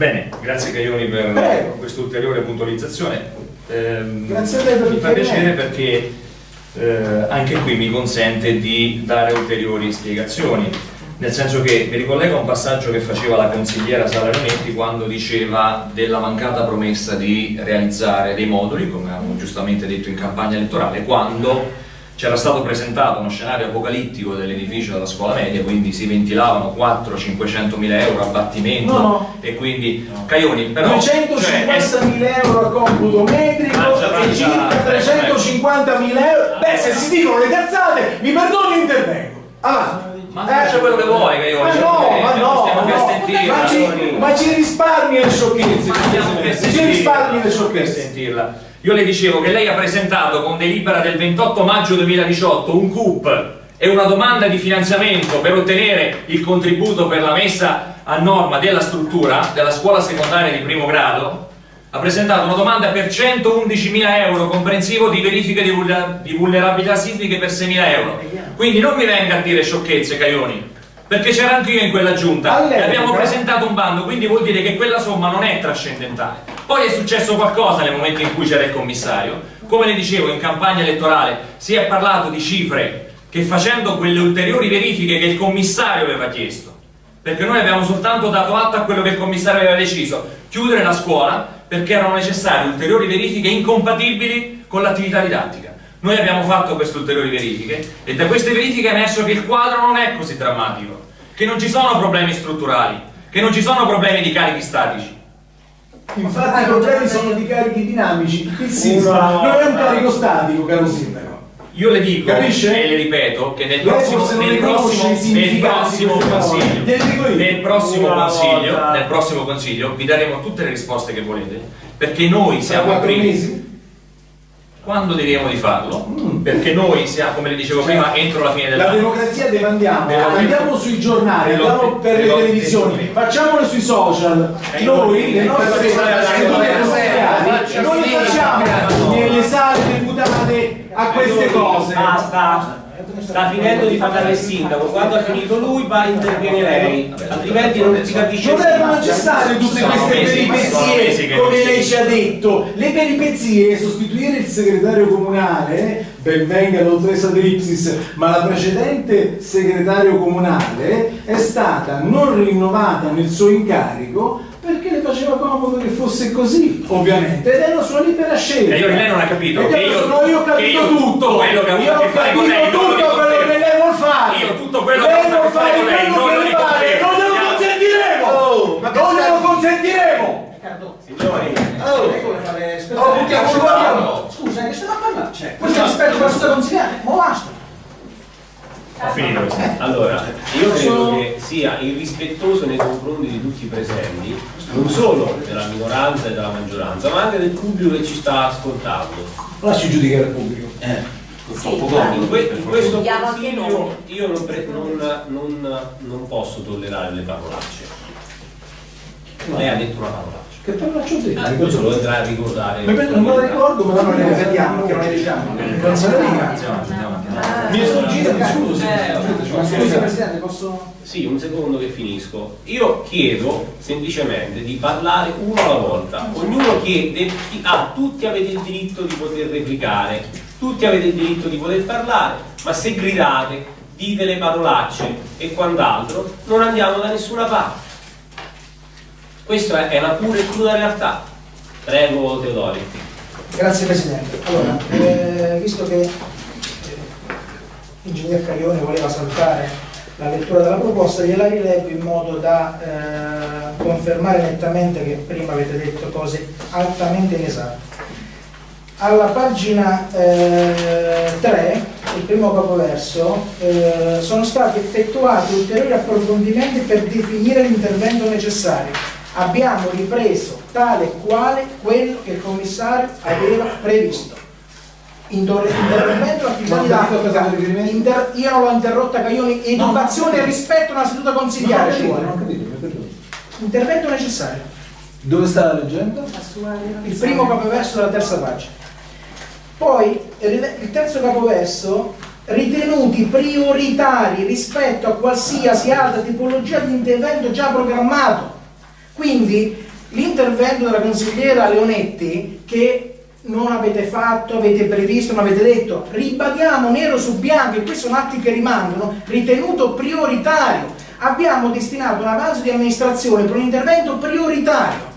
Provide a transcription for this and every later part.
Bene, grazie Caioni per questa ulteriore puntualizzazione. Ehm, grazie a te per Mi fa piacere perché eh, anche qui mi consente di dare ulteriori spiegazioni. Nel senso che mi ricollega a un passaggio che faceva la consigliera Sara Leonetti quando diceva della mancata promessa di realizzare dei moduli, come abbiamo giustamente detto in campagna elettorale, quando c'era stato presentato uno scenario apocalittico dell'edificio della scuola media, quindi si ventilavano 4-500 mila euro abbattimento no, e quindi no. Caioni però 250 cioè, mila euro a computo metrico e circa 350 mila euro. Beh se si dicono le cazzate mi perdono l'intervento avanti. Ma faccia quello che vuoi che io ma no, ma no, ma, no. ma, ci, ma ci risparmi le sciocchezze ci risparmi le sciocchezze io le dicevo che lei ha presentato con delibera del 28 maggio 2018 un CUP e una domanda di finanziamento per ottenere il contributo per la messa a norma della struttura della scuola secondaria di primo grado ha presentato una domanda per 111.000 euro comprensivo di verifiche di vulnerabilità sismiche per 6.000 euro. Quindi non mi venga a dire sciocchezze Caioni perché c'era anche io in quella giunta. E abbiamo presentato un bando quindi vuol dire che quella somma non è trascendentale. Poi è successo qualcosa nel momento in cui c'era il commissario. Come le dicevo in campagna elettorale si è parlato di cifre che facendo quelle ulteriori verifiche che il commissario aveva chiesto. Perché noi abbiamo soltanto dato atto a quello che il commissario aveva deciso chiudere la scuola perché erano necessarie ulteriori verifiche incompatibili con l'attività didattica. Noi abbiamo fatto queste ulteriori verifiche e da queste verifiche è emerso che il quadro non è così drammatico, che non ci sono problemi strutturali, che non ci sono problemi di carichi statici. Infatti i problemi sono di carichi dinamici, il sisma non è un carico statico, caro sindaco. Io le dico Capisce? e le ripeto che nel prossimo, nel prossimo, nel prossimo consiglio, nel prossimo consiglio, nel prossimo consiglio vi daremo tutte le risposte che volete perché noi siamo primi quando diremo di farlo mm. perché noi siamo come le dicevo cioè, prima entro la fine dell'anno la democrazia demandiamo andiamo. Sui giornali andiamo per le televisioni. facciamole sui social. Eh, noi le nostre noi facciamo nelle sale deputate a queste cose. basta sta finendo di parlare il sindaco. Quando ha finito lui va interviene lei. Altrimenti non si capisce non erano necessarie tutte queste peripezie come lei ci ha detto le peripezie sostituire il segretario comunale ben venga dottoressa De Lipsis ma la precedente segretario comunale è stata non rinnovata nel suo incarico perché le faceva comodo che fosse così, ovviamente, ed è una sua libera scelta. E io lei non ha capito che io, sono, io ho capito tutto, quello che io ho capito tutto quello che lei vuol fare. Io tutto quello che vuol fare con lei non lo fare, non glielo consentiremo. Oh, ma non glielo consentiremo. Signori, oh, oh, buttiamo Scusa, che stiamo a parlare? Cioè, questo la sua consigliare, ma basta. Ho finito. Questo. Allora, io credo che sia irrispettoso nei confronti di tutti i presenti, non solo della minoranza e della maggioranza, ma anche del pubblico che ci sta ascoltando. Lasci giudicare il pubblico. Eh. Sì, in, que in, questo consiglio io non, non, non, non posso tollerare le parolacce. Lei ha detto una parola. Che parolaccio ho detto? Ah, questo lo andrà a ricordare. Ma non me lo ricordo, ma non ne vediamo, che non diciamo. Non se ne Mi è sfuggito, mi scuso. Scusi Presidente, posso... Sì, un secondo che finisco. Io chiedo semplicemente di parlare uno alla volta. Ognuno chiede, ah, tutti avete il diritto di poter replicare, tutti avete il diritto di poter parlare, ma se gridate, dite le parolacce e quant'altro, non andiamo da nessuna parte. Questa è una pura e cruda realtà. Prego Teodori. Grazie Presidente. Allora, eh, visto che l'ingegner Caglione voleva saltare la lettura della proposta, gliela rileggo in modo da eh, confermare nettamente che prima avete detto cose altamente inesatte. Alla pagina eh, 3, il primo capoverso, eh, sono stati effettuati ulteriori approfondimenti per definire l'intervento necessario abbiamo ripreso tale e quale quello che il commissario aveva previsto. Interrompendo l'attività didattica, inter, io non l'ho interrotta Caglioni, educazione e rispetto una seduta consigliare ci vuole. Intervento necessario. Dove sta la leggenda? Il primo capoverso della terza pagina. Poi il terzo capoverso ritenuti prioritari rispetto a qualsiasi altra tipologia di intervento già programmato quindi l'intervento della consigliera Leonetti che non avete fatto, avete previsto, non avete detto, ribadiamo nero su bianco, e questi sono atti che rimangono, ritenuto prioritario. Abbiamo destinato un avanzo di amministrazione per un intervento prioritario.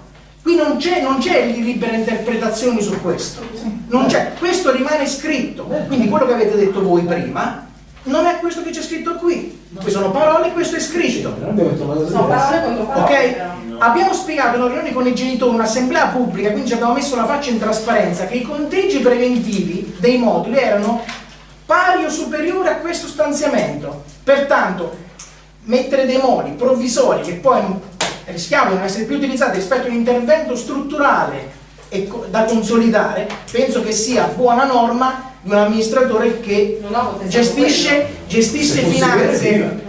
Qui non c'è, non libera interpretazione su questo, non c'è, questo rimane scritto, quindi quello che avete detto voi prima non è questo che c'è scritto qui, qui sono parole, questo è scritto. No, parole contro parole. Ok? Abbiamo spiegato in una riunione con i genitori, un'assemblea pubblica, quindi ci abbiamo messo la faccia in trasparenza, che i conteggi preventivi dei moduli erano pari o superiori a questo stanziamento. Pertanto, mettere dei modi provvisori che poi rischiamo di non essere più utilizzati rispetto a un intervento strutturale e da consolidare, penso che sia buona norma di un amministratore che gestisce, gestisce finanze.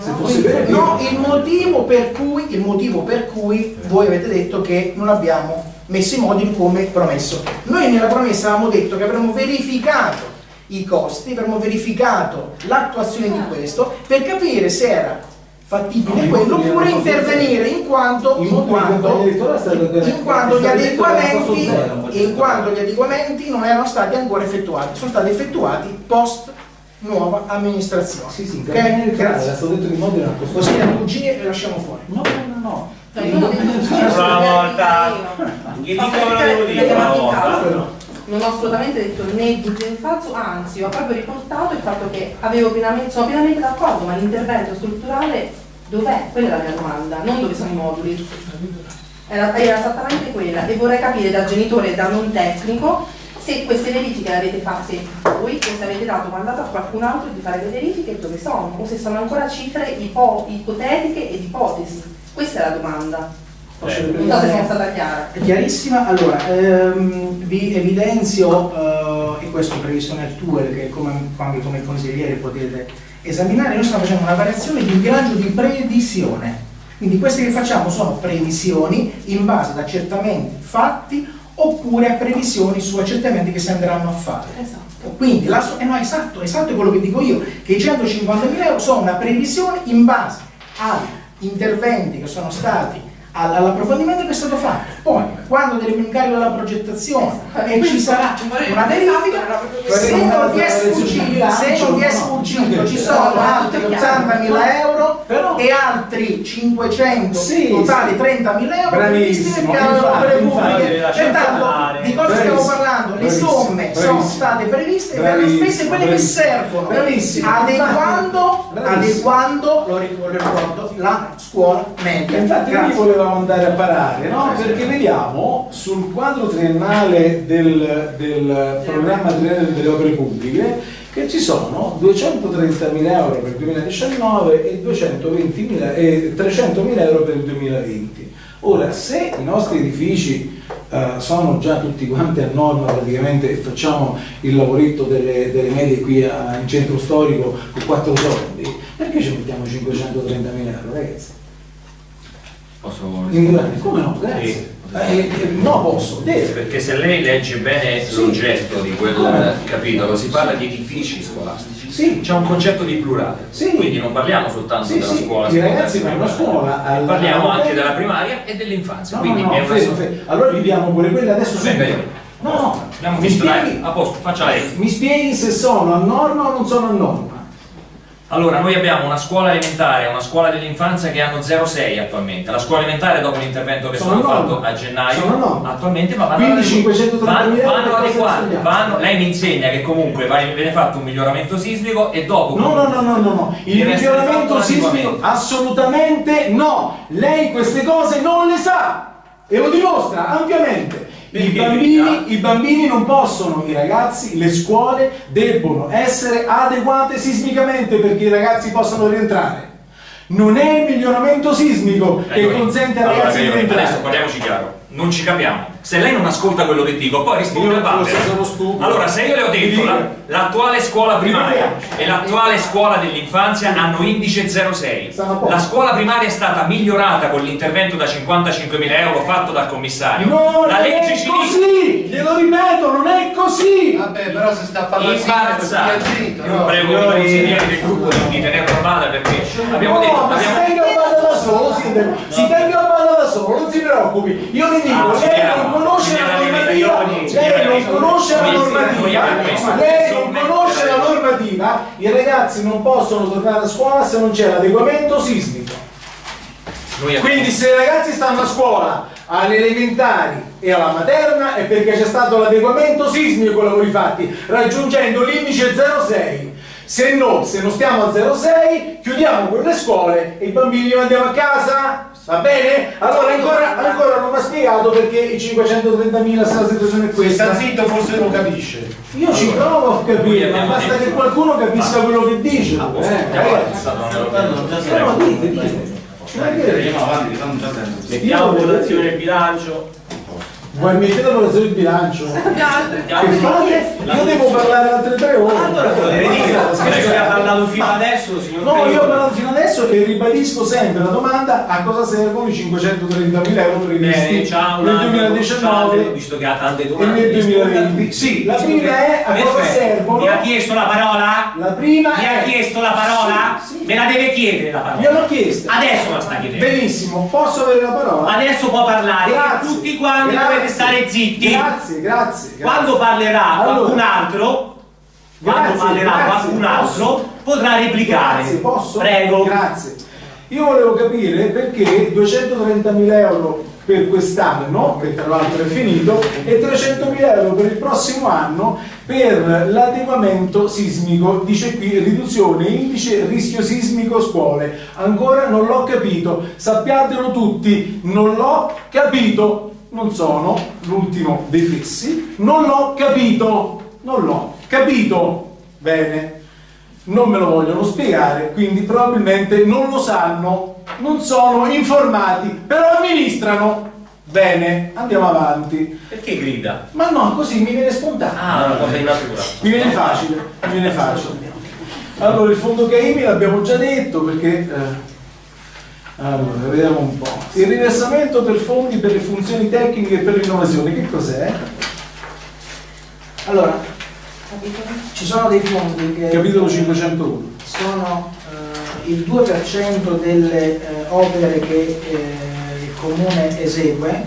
No, il motivo, per cui, il motivo per cui voi avete detto che non abbiamo messo i moduli come promesso. Noi nella promessa avevamo detto che avremmo verificato i costi, avremmo verificato l'attuazione di questo per capire se era fattibile No, quello oppure intervenire in quanto, in moduli quanto, in quanto gli adeguamenti in quanto gli adeguamenti non erano stati ancora effettuati, sono stati effettuati post nuova amministrazione. Sì, sì, in Ok? campagna elettorale Grazie. è stato detto che i moduli erano a costo Così le bugie le lasciamo fuori. No, no, no. No, Una volta. No, dico una in volta. Non ho assolutamente detto né bugie in falso, anzi ho proprio riportato il fatto che pienamente, sono pienamente d'accordo, ma l'intervento strutturale dov'è? Quella è la mia domanda, non dove sono i moduli. Era, era esattamente quella e vorrei capire da genitore e da non tecnico se queste verifiche le avete fatte voi o se avete dato mandato a qualcun altro di fare le verifiche dove sono o se sono ancora cifre ipo- ipotetiche ed ipotesi. Questa è la domanda. Non so se sono stata chiara. È chiarissima. Allora, ehm, vi evidenzio, eh, e questo è previsto nel TUEL, che come, anche come consigliere potete esaminare, noi stiamo facendo una variazione di un bilancio di previsione. Quindi queste che facciamo sono previsioni in base ad accertamenti fatti oppure a previsioni su accertamenti che si andranno a fare. Esatto. Quindi, la eh no, esatto, esatto è quello che dico io, che i 150.000 euro sono una previsione in base agli interventi che sono stati all'approfondimento che è stato fatto. Poi, quando daremo in carico della progettazione e ci sarà una verifica, se non vi è sfuggito, se non vi è sfuggito, ci sono altri 80.000 euro Però- e altri 500 Sì, totali sì. 30.000 euro Bravissimo, piano delle opere pubbliche. Pertanto, di cosa stiamo parlando? Le somme sono state previste e verranno spese quelle che servono, adeguando, adeguando lo ricordo, la scuola media. Infatti noi Grazie. volevamo andare a parare, no? Perché vediamo sul quadro triennale del, del programma triennale delle opere pubbliche che ci sono 230.000 euro per il 2019 e 220.000 e 300.000 euro per il 2020. Ora, se i nostri edifici eh, sono già tutti quanti a norma praticamente e facciamo il lavoretto delle, delle medie qui a- in centro storico con quattro soldi, perché ci mettiamo 530.000 euro, ragazzi? Posso In due anni? Come no? Grazie. Sì. Eh, eh, no, posso, deve. Perché se lei legge bene Sì. l'oggetto di quel Come? capitolo, si parla di edifici scolastici. Sì. C'è un concetto di plurale. Sì. Quindi non parliamo soltanto Sì, della sì, scuola i ragazzi secondaria vanno a primaria. scuola alla- parliamo alla- anche della primaria e dell'infanzia. No, Quindi no, è no, una fermo, fermo. Allora vediamo pure quelle adesso subito. No, no. Abbiamo Mi visto, spieghi- dai, a posto, faccia lei. Mi spieghi se sono a norma o non sono a norma? Allora, noi abbiamo una scuola elementare e una scuola dell'infanzia che hanno 0,6 attualmente. La scuola elementare, dopo l'intervento che Sono sono fatto a gennaio, attualmente ma vanno Quindi adegu- 530.000 vanno, vanno studiamo? Vanno, lei mi insegna che comunque va- viene fatto un miglioramento sismico e dopo. No, no, no, no, no, no. Il miglioramento sismico assolutamente no. Lei queste cose non le sa e lo dimostra ampiamente. I bambini, verità? I bambini non possono, i ragazzi, le scuole debbono essere adeguate sismicamente perché i ragazzi possano rientrare. Non è il miglioramento sismico che Ecco, consente ai allora, ragazzi di io- rientrare. Adesso parliamoci chiaro, non ci capiamo. Se lei non ascolta quello che dico, poi risponde Io a stupido. Allora, se io le ho detto la- l'attuale scuola primaria e l'attuale scuola dell'infanzia hanno indice 0,6. Stanno a posto. La scuola primaria è stata migliorata con l'intervento da 55.000 euro fatto dal commissario. No, la non legge è ci dice così! Glielo ripeto, non è così! Vabbè, però se sta a parlare in barza. zitto, Io no? prego i consiglieri del gruppo di, di tenerlo a bada perché abbiamo no, detto ma si abbiamo- tenga a bada da solo, sindaco. Si tenga a bada da solo, non si preoccupi. Io le dico, Ah, lei non conosce la normativa, lei non conosce la normativa, lei non conosce la normativa, i ragazzi non possono tornare a scuola se non c'è l'adeguamento sismico. Quindi se i ragazzi stanno a scuola alle elementari e alla materna è perché c'è stato l'adeguamento sismico con i lavori fatti, raggiungendo l'indice 0,6. Se no, se non stiamo a 0,6, chiudiamo quelle scuole e i bambini li mandiamo a casa. Va bene? Allora ancora, ancora non mi ha spiegato perché i 530.000 se la situazione è questa. sta zitto forse non capisce. Io ci provo a capire, ma basta detto- che qualcuno capisca quello che dice. Ah, eh, avanzando nell'ordine. Eh, ma dite, dite. Andiamo avanti, tanto già tempo. Mettiamo votazione il bilancio. Vuoi mettere la votazione di bilancio? Che fate? Io devo parlare altre tre ore. Allora dire, Basta, lei che ha scherzo. parlato fino adesso, signor No, io ho parlato fino adesso e ribadisco sempre la domanda a cosa servono i 530.000 euro Bene, previsti c'ha un nel altro, 2019 visto che ha tante e domande. nel risponda 2020. tutti. Sì, la prima che- è a cosa Perfetto. servono. Mi ha chiesto la parola? La prima Mi ha è chiesto la parola? Sì, sì. Me la deve chiedere la parola. Gliel'ho chiesta. Adesso la sta chiedendo. Benissimo, posso avere la parola? Adesso può parlare e Grazie. tutti quanti Grazie. dovete stare zitti. Grazie, grazie. grazie. Quando parlerà Allora. qualcun altro, quando Grazie, parlerà qualcun altro, potrà replicare. Grazie, posso? Prego. Grazie. Io volevo capire perché 230.000 euro per quest'anno, che tra l'altro è finito, e 300.000 euro per il prossimo anno per l'adeguamento sismico, dice qui riduzione indice rischio sismico scuole. Ancora non l'ho capito, sappiatelo tutti, non l'ho capito, non sono l'ultimo dei fissi, non l'ho capito, non l'ho capito. Bene non me lo vogliono spiegare, quindi probabilmente non lo sanno, non sono informati, però amministrano. Bene, andiamo avanti. Perché grida? Ma no, così mi viene spontaneo. Ah, una cosa in natura. Mi viene facile, mi viene facile. Allora, il fondo CAIMI l'abbiamo già detto perché... eh, allora, vediamo un po'. Il riversamento per fondi per le funzioni tecniche e per l'innovazione, che cos'è? Allora, ci sono dei fondi che Capitolo 501. sono eh, il 2% delle eh, opere che eh, il comune esegue,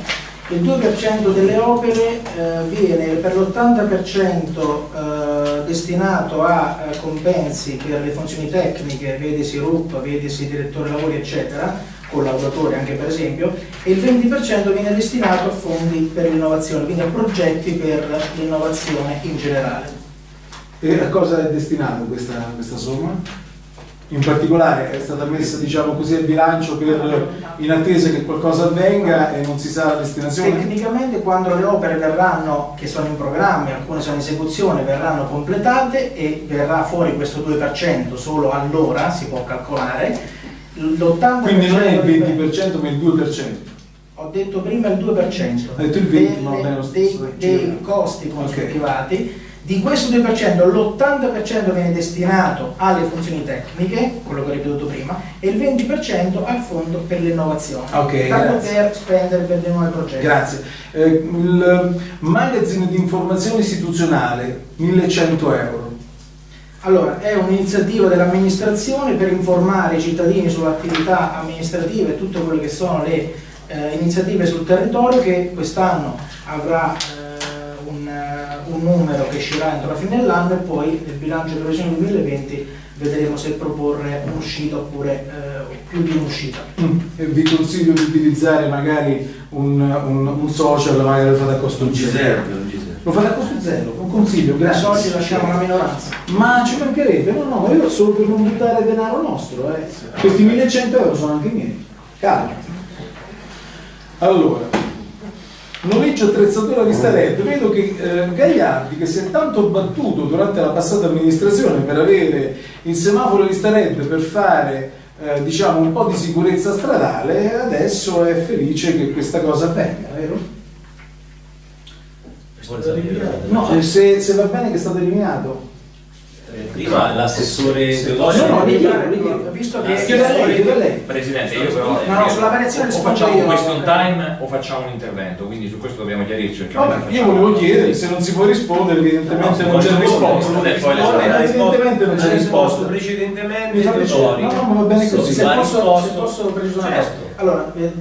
il 2% delle opere eh, viene per l'80% eh, destinato a eh, compensi per le funzioni tecniche, vedesi RUP, vedesi direttore lavori eccetera, collaboratori anche per esempio, e il 20% viene destinato a fondi per l'innovazione, quindi a progetti per l'innovazione in generale. E a cosa è destinata questa, questa somma? In particolare è stata messa diciamo così a bilancio per, in attesa che qualcosa avvenga e non si sa la destinazione? Tecnicamente quando le opere verranno, che sono in programma, alcune sono in esecuzione, verranno completate e verrà fuori questo 2%, solo allora si può calcolare, l'80% Quindi non è il dei- 20% ma il 2%. Ho detto prima il 2% Ho detto il 20, ma delle- non è lo dei, dei cioè. costi consuntivati. Di questo 2% l'80% viene destinato alle funzioni tecniche, quello che ho ripetuto prima, e il 20% al fondo per l'innovazione, Ok, da grazie. poter spendere per dei nuovi progetti. Grazie. Eh, il magazine di informazione istituzionale, 1100 euro. Allora, è un'iniziativa dell'amministrazione per informare i cittadini sull'attività amministrativa e tutte quelle che sono le eh, iniziative sul territorio che quest'anno avrà eh, un numero che uscirà entro la fine dell'anno e poi nel bilancio di previsione 2020 vedremo se proporre un'uscita oppure eh, più di un'uscita. E vi consiglio di utilizzare magari un, un- un social, magari lo fate a costo zero. serve. Lo fate a costo zero, un consiglio, I grazie. soldi lasciamo la minoranza. Ma ci mancherebbe, no, no, ma io solo per non buttare denaro nostro, eh. Questi 1100 euro sono anche miei. Calma. Allora, noleggio attrezzatura vista red, vedo che eh, Gagliardi, che si è tanto battuto durante la passata amministrazione per avere il semaforo vista red per fare eh, diciamo un po' di sicurezza stradale, adesso è felice che questa cosa avvenga, vero? No, se, se va bene che è stato eliminato. Prima l'assessore posso no, dica, dica. visto Ah, che a lei. Presidente, io però No, no, sulla variazione o facciamo un question time o facciamo un intervento, quindi su questo dobbiamo chiarirci. Vabbè, io volevo chiedere se non si può rispondere, evidentemente No, non c'è risposta. e Evidentemente non c'è risposta. precedentemente. No, no, ma va bene così. se posso, risposto. se posso precisare Certo. Allora, eh,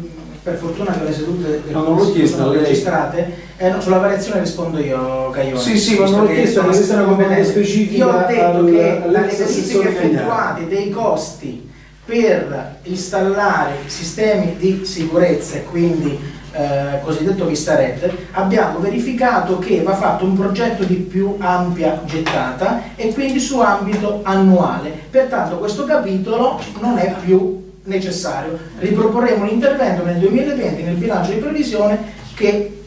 per fortuna che le sedute No, non l'ho chiesto registrate, eh, no, sulla variazione rispondo io, Caglione. Sì, sì, non l'ho che chiesto, ma questa è una competente. specifica Io ho detto al- che dalle Cagliari. effettuate dei costi per installare sistemi di sicurezza e quindi eh, cosiddetto Vista Red, abbiamo verificato che va fatto un progetto di più ampia gettata e quindi su ambito annuale. Pertanto questo capitolo non è più necessario. Riproporremo l'intervento nel 2020 nel bilancio di previsione che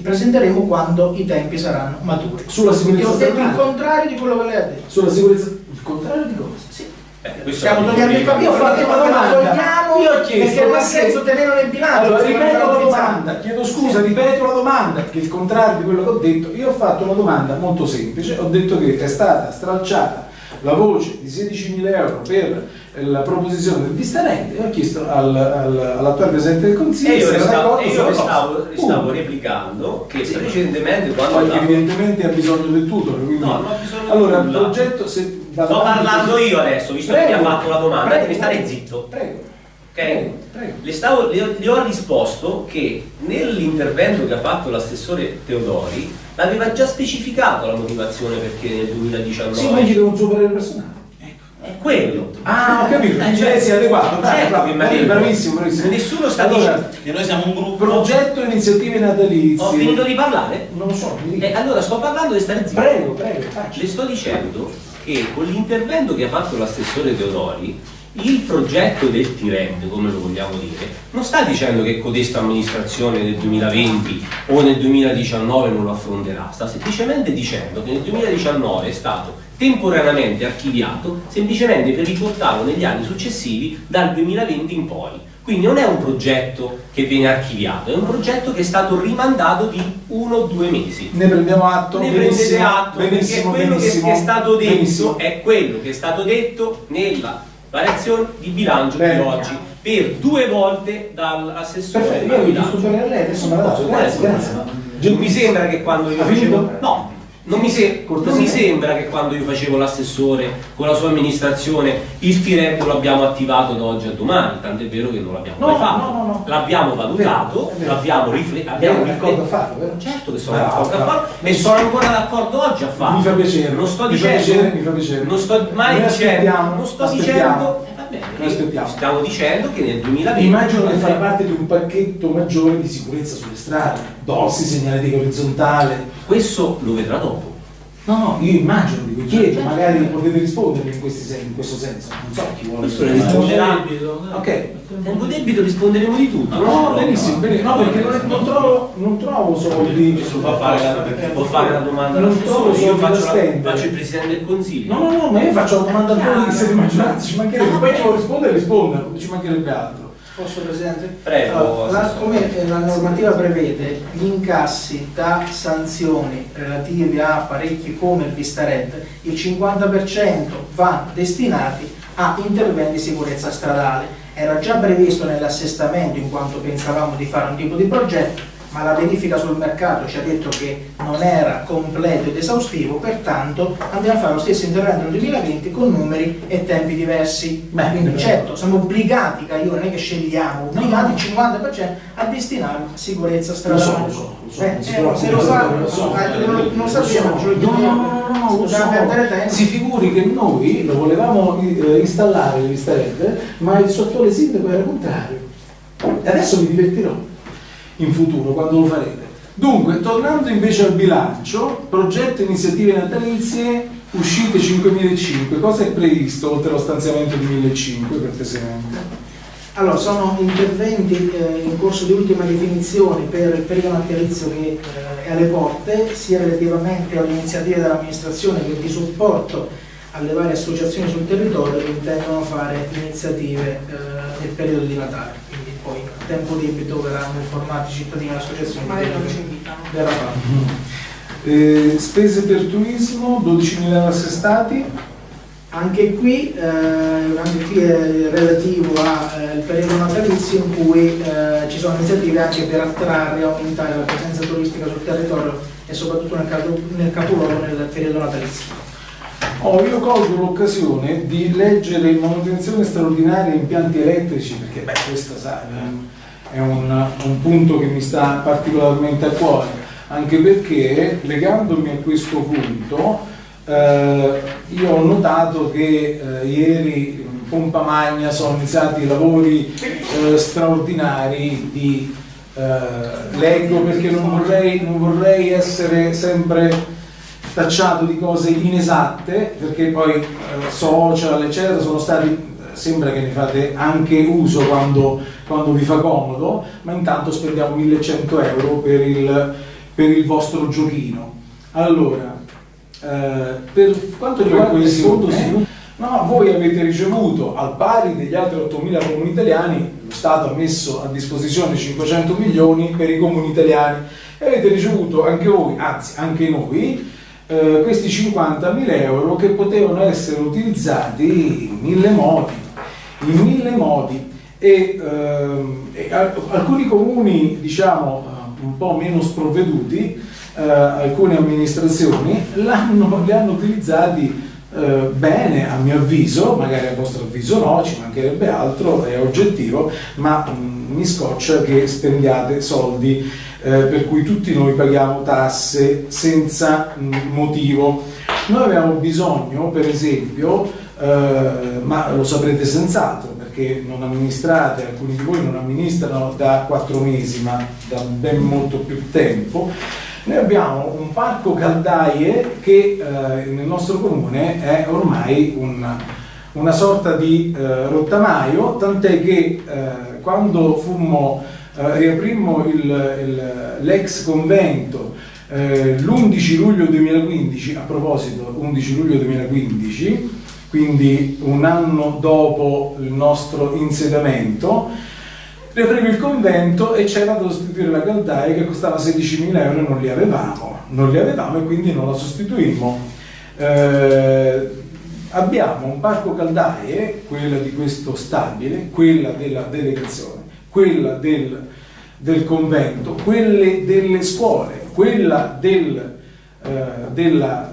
presenteremo quando i tempi saranno maturi. Sulla sicurezza Io ho detto il stradale. contrario di quello che lei ha detto. Sulla sicurezza, il contrario di cosa? Sì. Eh, Stiamo togliendo il capitolo, Io ho fatto una domanda. togliamo Io ho chiesto perché non ha perché- senso tenerlo nel bilancio. Allora, ripeto la domanda, chiedo scusa, ripeto la domanda, che è il contrario di quello che ho detto. Io ho fatto una domanda molto semplice, ho detto che è stata stralciata la voce di 16.000 euro per la proposizione del Vistarente e ho chiesto al- al- all'attuale Presidente del Consiglio E io d'accordo e io restavo Punto. replicando che Sì. precedentemente quando Poi andavo- evidentemente ha bisogno del tutore, quindi... No, non ho bisogno allora, il progetto... Se Sto parlando io adesso, visto che Prego, mi ha fatto la domanda, prego, devi stare zitto. Prego. Ok? Prego. Le, stavo- le ho, le ho risposto che nell'intervento che ha fatto l'assessore Teodori aveva già specificato la motivazione perché nel 2019 Sì, ma io chiedo un suo parere personale. Quello. Ah, ho capito, Eh, cioè, lei si è adeguato. Certo bravo, che bravissimo, bravissimo. Nessuno sta allora, dicendo. E noi siamo un gruppo. progetto iniziative natalizie. Ho finito di parlare? Non lo so, mi dica. E allora sto parlando di stare zitto. Prego, prego, faccia. Le sto dicendo che con l'intervento che ha fatto l'assessore Teodori, il progetto del Tirend, come lo vogliamo dire, non sta dicendo che codesta amministrazione nel 2020 o nel 2019 non lo affronterà, sta semplicemente dicendo che nel 2019 è stato temporaneamente archiviato semplicemente per riportarlo negli anni successivi dal 2020 in poi. Quindi non è un progetto che viene archiviato, è un progetto che è stato rimandato di uno o due mesi. Ne prendiamo atto. Ne prendete atto perché quello che- è stato detto benissimo. è quello che è stato detto nella variazione di bilancio Bene. di oggi per due volte dall'assessore Perfetto, io bilancio. giusto bene a lei, adesso me la dato. Grazie, grazie. Non mi sembra che quando io facevo no non mi, se- non mi sembra che quando io facevo l'assessore con la sua amministrazione il Tirento lo abbiamo attivato da oggi a domani, tant'è vero che non l'abbiamo No, mai fatto. no, no. L'abbiamo valutato, l'abbiamo rifle- Abbiamo abbiamo un accordo rifle- fatto, vero? Certo che sono Bravo, d'accordo a farlo e sono ancora d'accordo oggi a farlo. Mi fa piacere, Non sto mi fa dicendo, piacere, mi fa piacere. non sto mai dicendo, non sto dicendo, stiamo dicendo che nel 2020 Immagino che farà parte di un pacchetto maggiore di sicurezza sulle strade, dorsi, segnaletica orizzontale. questo lo vedrà dopo. No, no, io immagino, dico, chiedo, magari potete rispondere in, questi sen- in questo senso. Non so chi vuole rispondere. risponderà. Ok. Tempo debito risponderemo di tutto. No, benissimo, benissimo. No, perché non, non trovo, non trovo soldi. Questo può fare la, può fare la domanda Non trovo io soldi da faccio, la, faccio il presidente del consiglio. No, no, no, ma io faccio la domanda a voi che siete maggioranza, ci mancherebbe. Poi chi vuole rispondere risponda, non ci mancherebbe altro. Posso Presidente? Prego, Allora, la, come la normativa prevede, gli incassi da sanzioni relativi a apparecchi come il Vistared, il 50% va destinati a interventi di sicurezza stradale. Era già previsto nell'assestamento in quanto pensavamo di fare un tipo di progetto, ma la verifica sul mercato ci ha detto che non era completo ed esaustivo, pertanto andiamo a fare lo stesso intervento nel 2020 con numeri e tempi diversi. Beh, Quindi certo, siamo obbligati, che io non è che scegliamo, obbligati il 50% a destinare a sicurezza stradale. so, lo so, lo so, Eh, eh, se lo fa, lo so, eh, non, sappiamo, lo No, no, no, no, lo so. Si figuri che noi lo volevamo eh, installare ma il suo attuale sindaco era contrario. E adesso mi divertirò in futuro quando lo farete. Dunque, tornando invece al bilancio, progetto iniziative natalizie, uscite 5.500, cosa è previsto oltre allo stanziamento di 1.500 cortesemente? Allora, sono interventi eh, in corso di ultima definizione per il periodo natalizio che eh, è alle porte, sia relativamente alle iniziative dell'amministrazione che di supporto alle varie associazioni sul territorio che intendono fare iniziative eh, nel periodo di Natale. Tempo debito verranno informati i cittadini e le associazioni. Di non ci invitano. verrà fatto. Eh, spese per turismo, 12.000 euro assestati, Anche qui, eh, anche qui è relativo al periodo natalizio in cui eh, ci sono iniziative anche per attrarre e aumentare la presenza turistica sul territorio e soprattutto nel, capo- nel capoluogo nel periodo natalizio. Oh, io colgo l'occasione di leggere manutenzione straordinaria impianti elettrici, perché beh, questa sa, è un, un punto che mi sta particolarmente a cuore, anche perché legandomi a questo punto eh, io ho notato che eh, ieri in pompa magna sono iniziati lavori eh, straordinari di eh, leggo perché non vorrei, non vorrei essere sempre tacciato di cose inesatte perché poi eh, social eccetera sono stati sembra che ne fate anche uso quando, quando vi fa comodo ma intanto spendiamo 1100 euro per il, per il vostro giochino. Allora eh, per quanto riguarda il fondo sviluppo No, voi avete ricevuto al pari degli altri 8.000 comuni italiani, lo Stato ha messo a disposizione 500 milioni per i comuni italiani. E avete ricevuto anche voi, anzi anche noi, eh, questi 50.000 euro che potevano essere utilizzati in mille modi, in mille modi e, ehm, alcuni comuni diciamo un po' meno sprovveduti, eh, alcune amministrazioni, li hanno utilizzati eh, bene a mio avviso, magari a vostro avviso no, ci mancherebbe altro, è oggettivo, ma mh, mm, mi scoccia che spendiate soldi eh, per cui tutti noi paghiamo tasse senza mh, mm, motivo. Noi abbiamo bisogno, per esempio, eh, ma lo saprete senz'altro, perché non amministrate, alcuni di voi non amministrano da quattro mesi, ma da ben molto più tempo, noi abbiamo un parco caldaie che eh, nel nostro comune è ormai una, una sorta di eh, rottamaio, tant'è che eh, quando fummo, eh, riaprimmo l'ex convento eh, l'11 luglio 2015, a proposito 11 luglio 2015, quindi un anno dopo il nostro insediamento, riaprivo il convento e c'era da sostituire la caldaia che costava 16.000 euro e non li avevamo, non li avevamo e quindi non la sostituimmo. Eh, abbiamo un parco caldaie, quella di questo stabile, quella della delegazione, quella del, del convento, quelle delle scuole, quella del, eh, della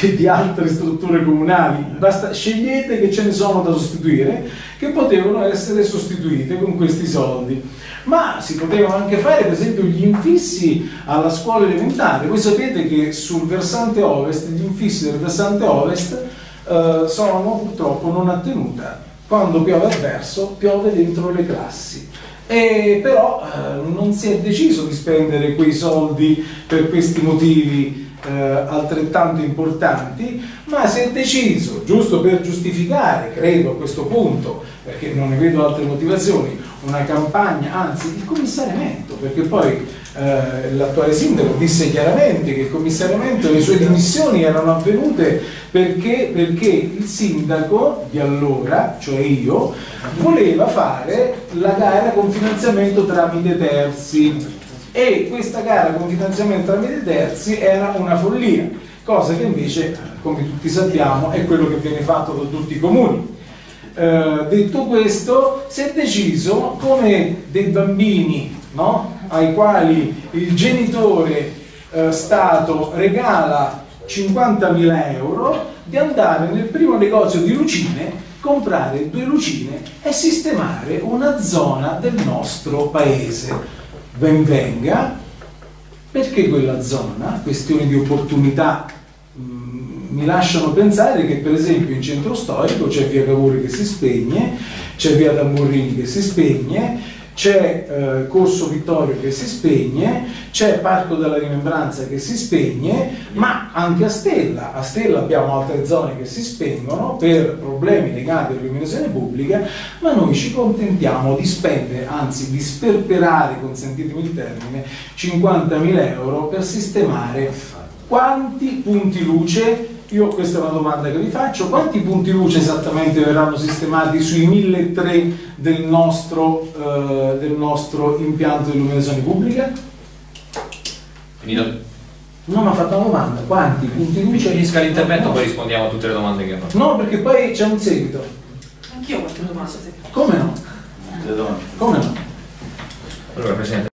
di altre strutture comunali, basta scegliete che ce ne sono da sostituire, che potevano essere sostituite con questi soldi. Ma si potevano anche fare, per esempio, gli infissi alla scuola elementare. Voi sapete che sul versante ovest, gli infissi del versante ovest eh, sono purtroppo non a tenuta. Quando piove avverso, piove dentro le classi. E però eh, non si è deciso di spendere quei soldi per questi motivi eh, altrettanto importanti, ma si è deciso, giusto per giustificare, credo a questo punto, perché non ne vedo altre motivazioni, una campagna, anzi il commissariamento, perché poi eh, l'attuale sindaco disse chiaramente che il commissariamento e le sue dimissioni erano avvenute perché, perché il sindaco di allora, cioè io, voleva fare la gara con finanziamento tramite terzi e questa gara con finanziamento tramite terzi era una follia, cosa che invece, come tutti sappiamo, è quello che viene fatto da tutti i comuni. Eh, detto questo, si è deciso come dei bambini no? ai quali il genitore eh, Stato regala 50.000 euro di andare nel primo negozio di lucine, comprare due lucine e sistemare una zona del nostro paese ben venga, perché quella zona, questioni di opportunità, mm, mi lasciano pensare che per esempio in centro storico c'è via Cavour che si spegne, c'è via Tamburrini che si spegne, c'è eh, Corso Vittorio che si spegne, c'è Parco della Rimembranza che si spegne, ma anche a Stella. A Stella abbiamo altre zone che si spengono per problemi legati all'illuminazione pubblica, ma noi ci contentiamo di spendere, anzi di sperperare, consentitemi il termine, 50.000 euro per sistemare quanti punti luce io questa è una domanda che vi faccio, quanti punti luce esattamente verranno sistemati sui 1300 del nostro, eh, del nostro impianto di illuminazione pubblica? Finito? No, ma ha fatto una domanda, quanti punti luce? Finisca l'intervento, poi rispondiamo a tutte le domande che hanno. No, perché poi c'è un seguito. Anch'io ho qualche domanda. Come no? Come no? Allora, Presidente.